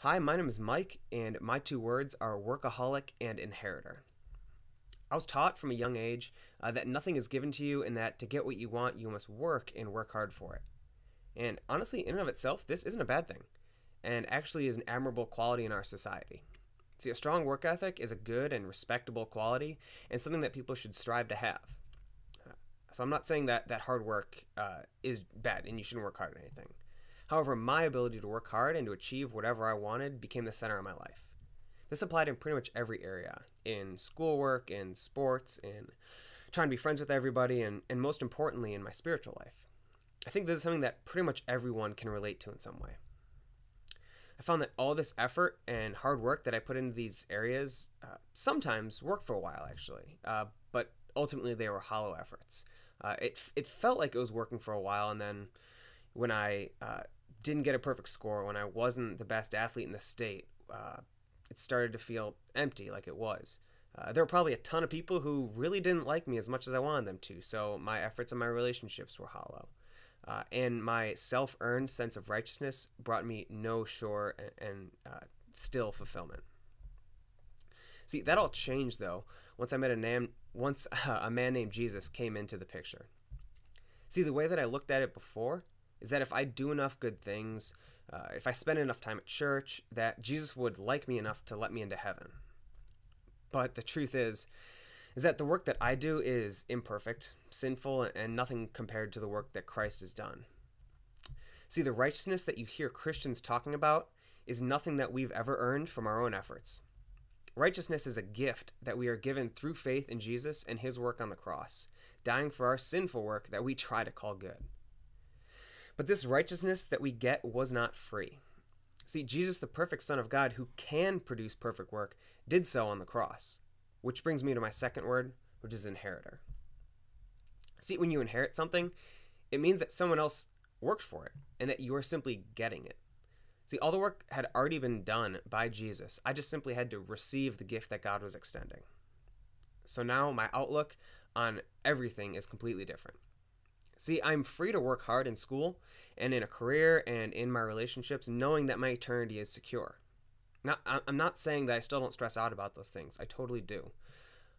Hi, my name is Mike, and my two words are workaholic and inheritor. I was taught from a young age uh, that nothing is given to you, and that to get what you want, you must work and work hard for it. And honestly, in and of itself, this isn't a bad thing, and actually is an admirable quality in our society. See, a strong work ethic is a good and respectable quality, and something that people should strive to have. So I'm not saying that that hard work uh, is bad and you shouldn't work hard at anything. However, my ability to work hard and to achieve whatever I wanted became the center of my life. This applied in pretty much every area in schoolwork, in sports, in trying to be friends with everybody, and, and most importantly, in my spiritual life. I think this is something that pretty much everyone can relate to in some way. I found that all this effort and hard work that I put into these areas uh, sometimes worked for a while, actually, uh, but ultimately they were hollow efforts. Uh, it, it felt like it was working for a while, and then when I uh, didn't get a perfect score, when I wasn't the best athlete in the state, uh, it started to feel empty like it was. Uh, there were probably a ton of people who really didn't like me as much as I wanted them to, so my efforts and my relationships were hollow. Uh, and my self earned sense of righteousness brought me no sure and, and uh, still fulfillment. See, that all changed though once I met a man, once a man named Jesus came into the picture. See, the way that I looked at it before is that if I do enough good things, uh, if I spend enough time at church, that Jesus would like me enough to let me into heaven. But the truth is, is that the work that I do is imperfect, sinful, and nothing compared to the work that Christ has done. See, the righteousness that you hear Christians talking about is nothing that we've ever earned from our own efforts. Righteousness is a gift that we are given through faith in Jesus and his work on the cross, dying for our sinful work that we try to call good. But this righteousness that we get was not free. See, Jesus, the perfect Son of God, who can produce perfect work, did so on the cross. Which brings me to my second word, which is inheritor. See, when you inherit something, it means that someone else worked for it and that you are simply getting it. See, all the work had already been done by Jesus. I just simply had to receive the gift that God was extending. So now my outlook on everything is completely different. See, I'm free to work hard in school and in a career and in my relationships, knowing that my eternity is secure. Now, I'm not saying that I still don't stress out about those things. I totally do.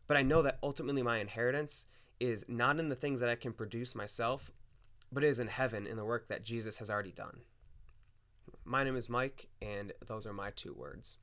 But I know that ultimately my inheritance is not in the things that I can produce myself, but is in heaven in the work that Jesus has already done. My name is Mike, and those are my two words.